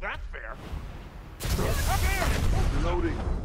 that's fair. Up here! Reloading.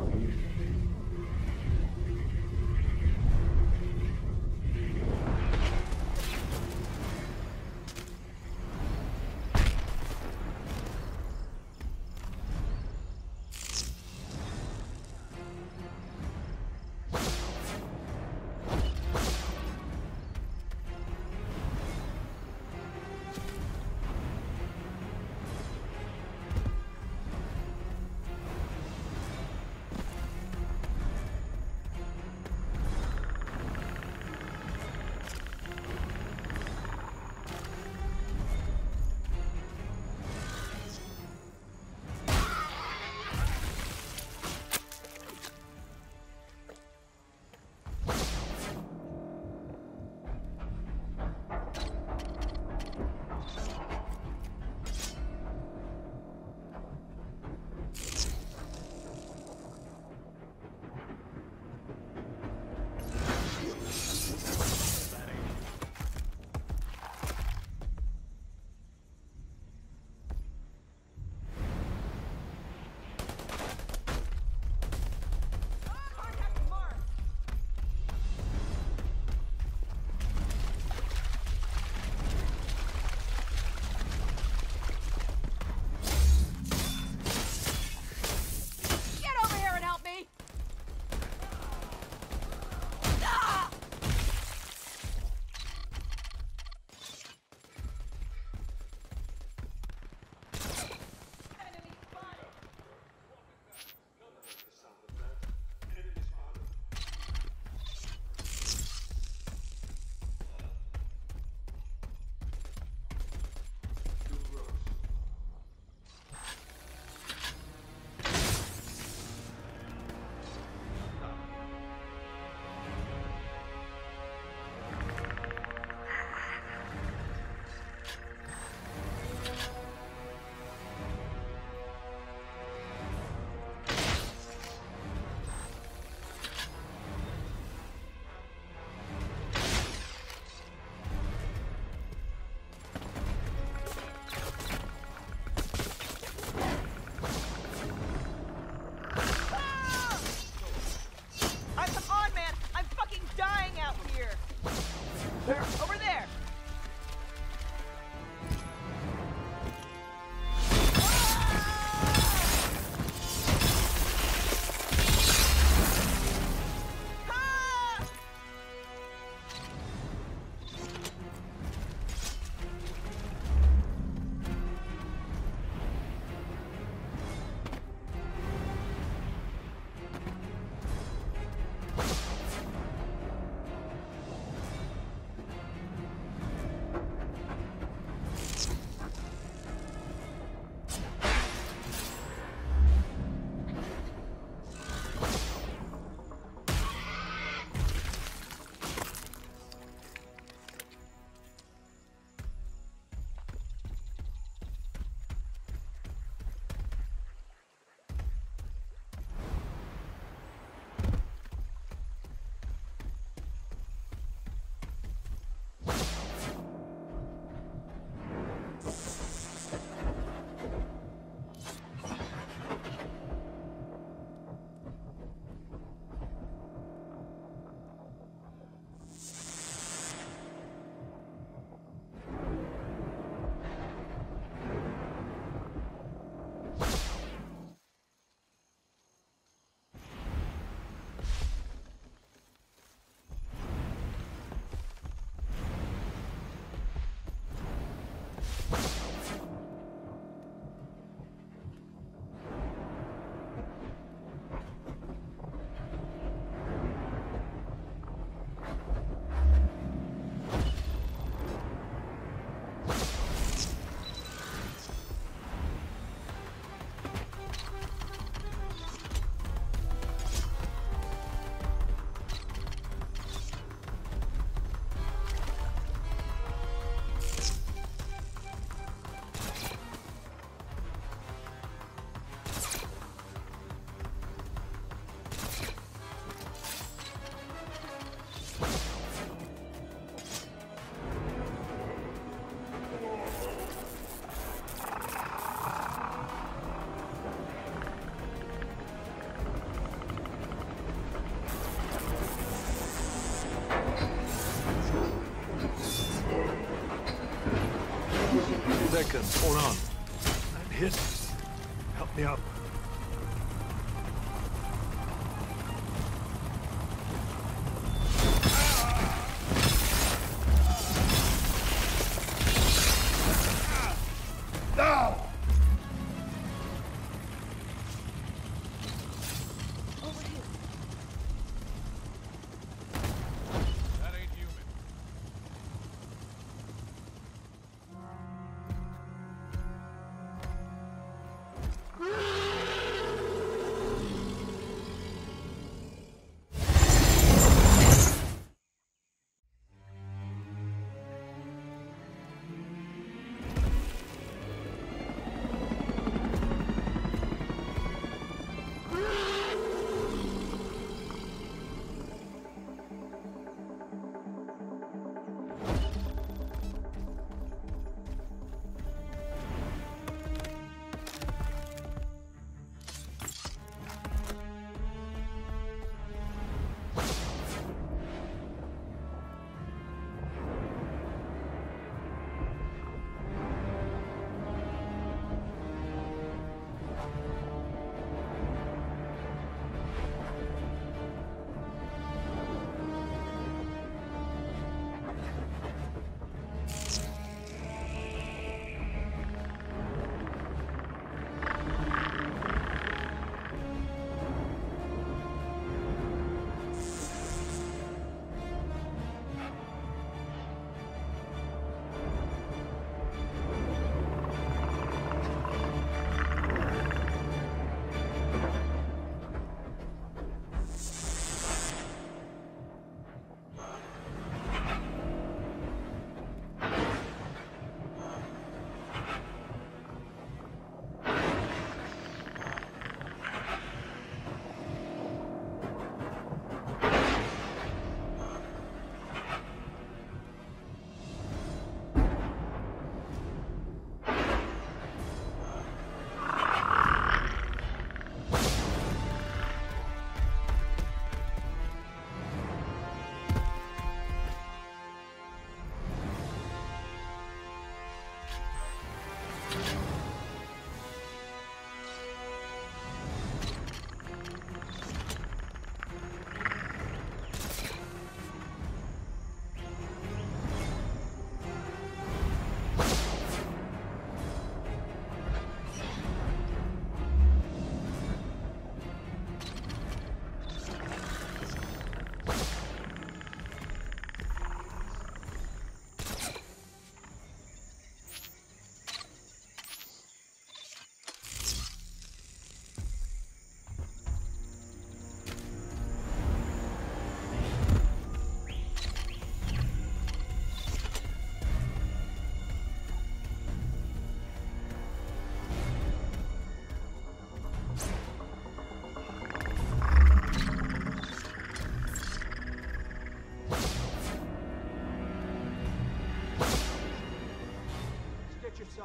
Second. Hold on.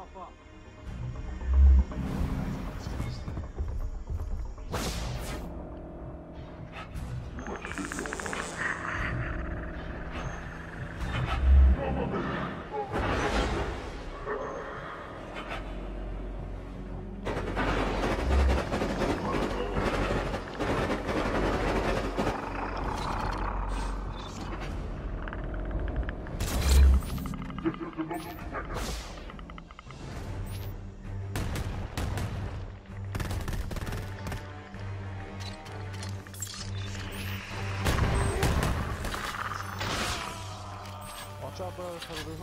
Get yourself por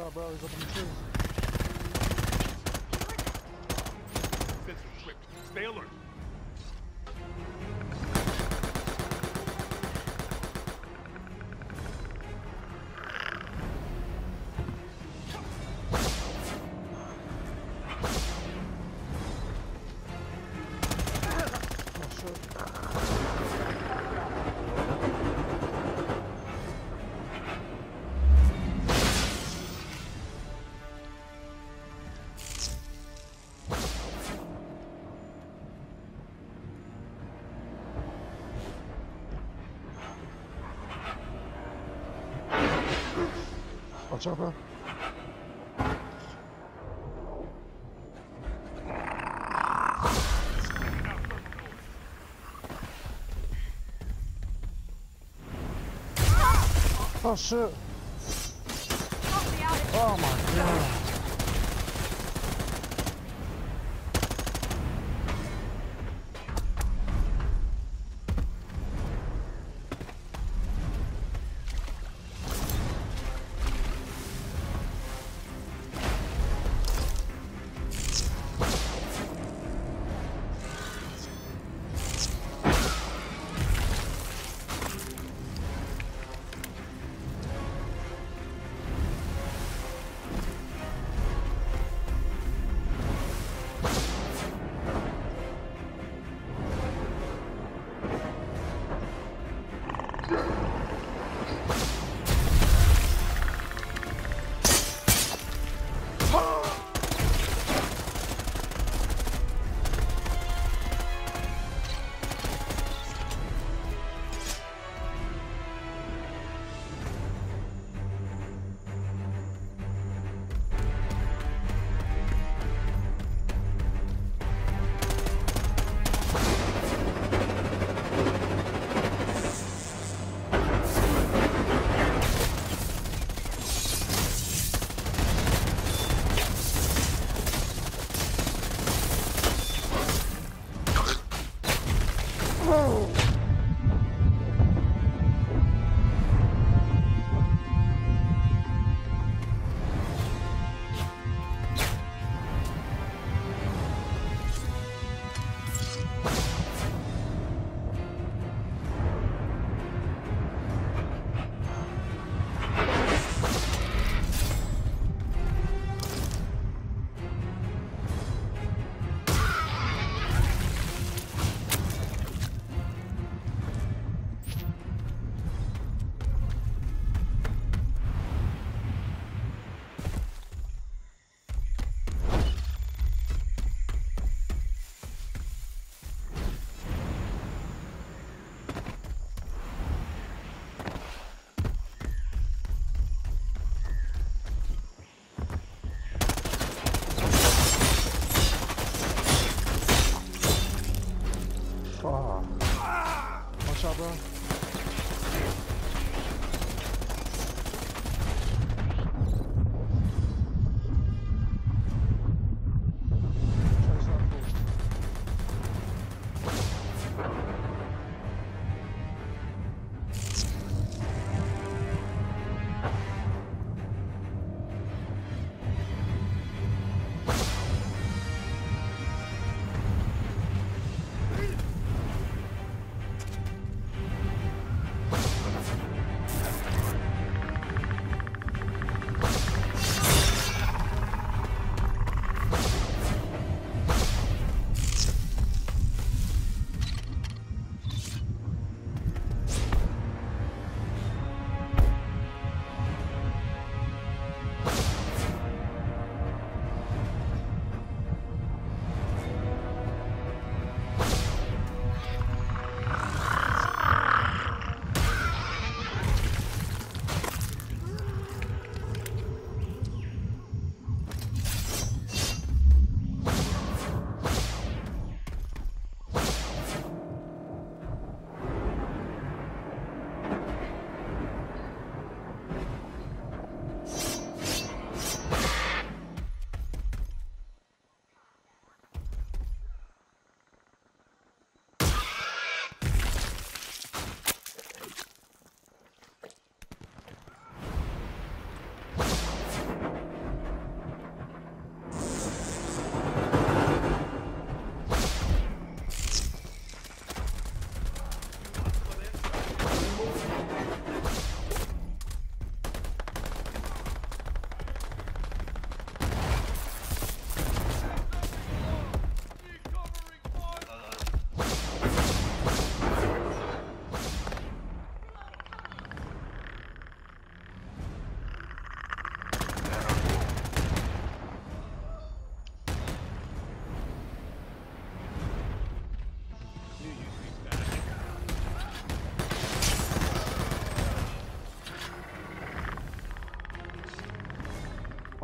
Watch bro. He's up in the trees. Sensor tripped. Stay alert. Out, bro. Oh shit. Oh my god.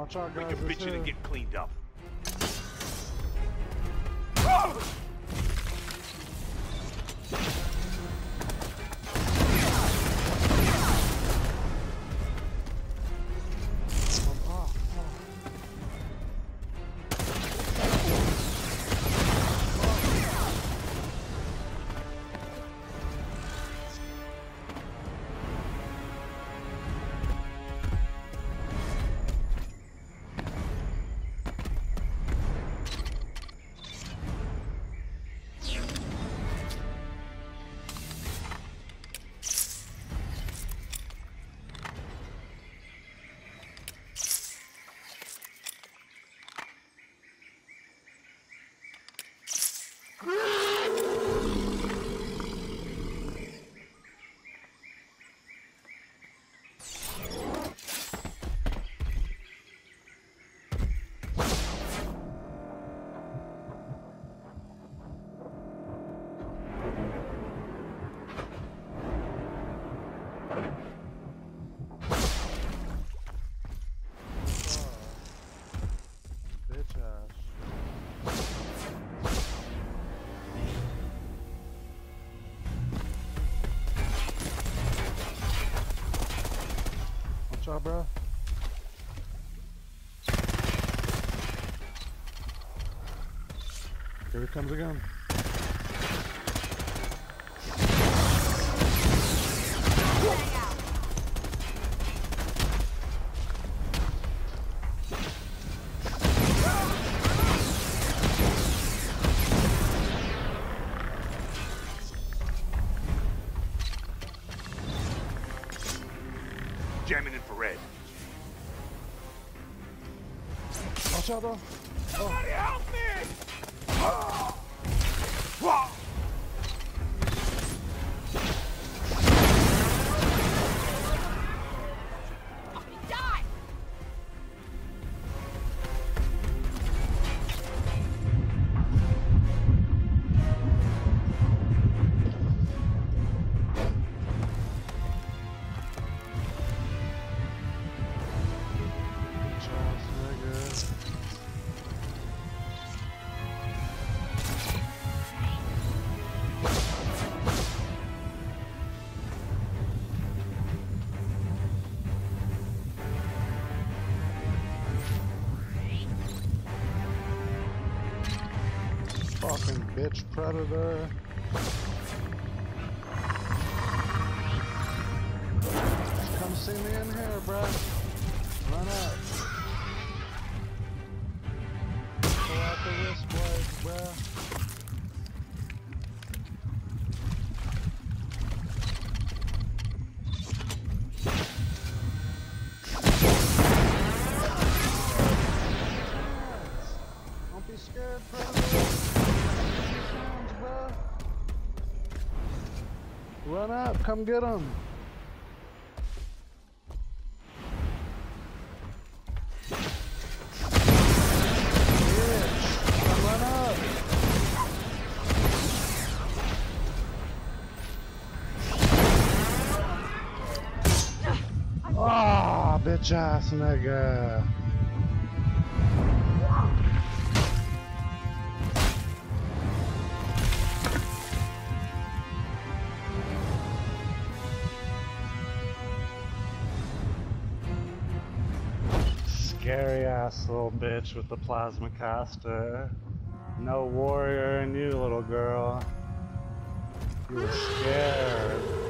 Watch out, guys. a it's bitchin' here. and get cleaned up. Out, bro. Here it comes again. Watch Bitch predator. Come see me in here, bruh. Run up, come get him. Ah, bitch ass nigga. Scary ass little bitch with the plasma caster. No warrior in you, little girl. You were scared.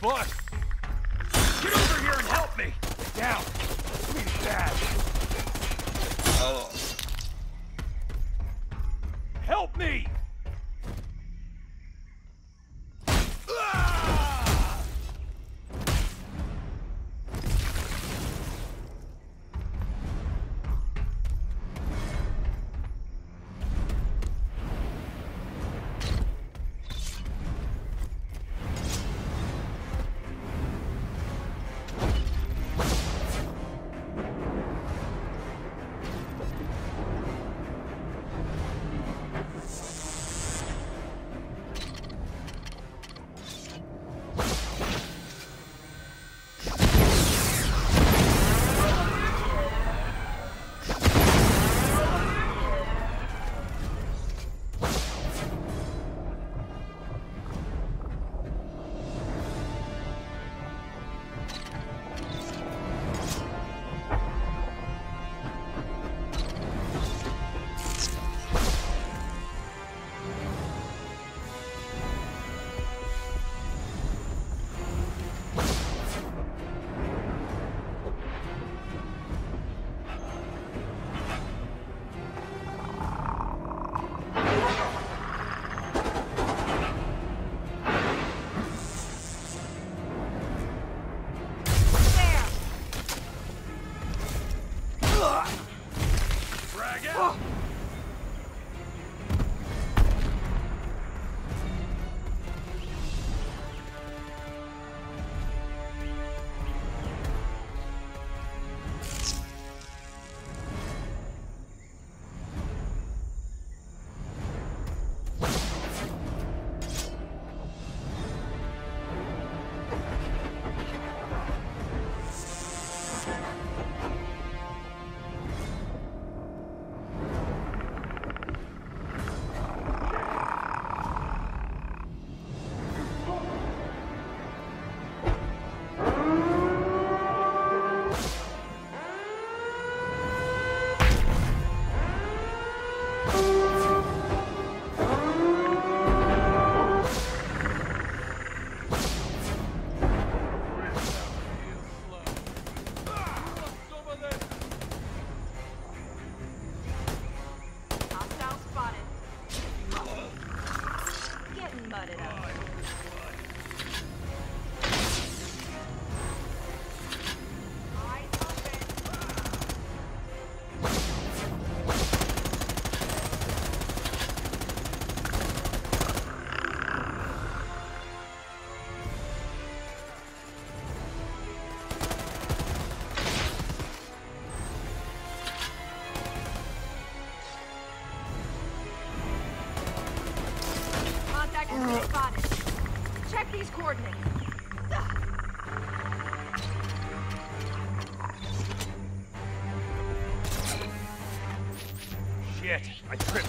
Fuck, I tripped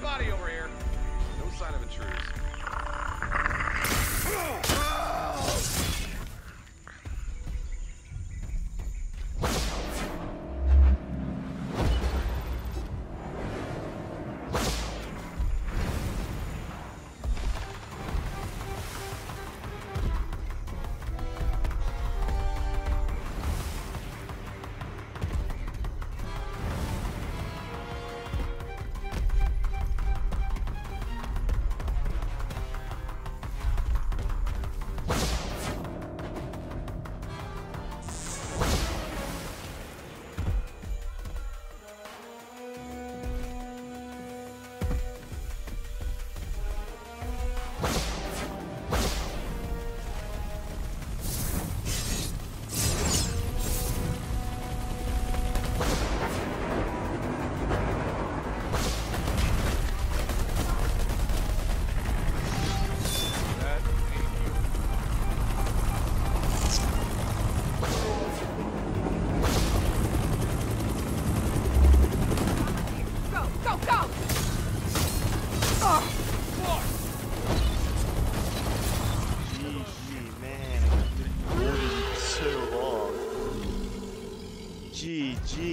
body over here.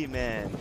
Man.